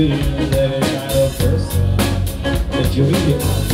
hope you have kind of person that you really.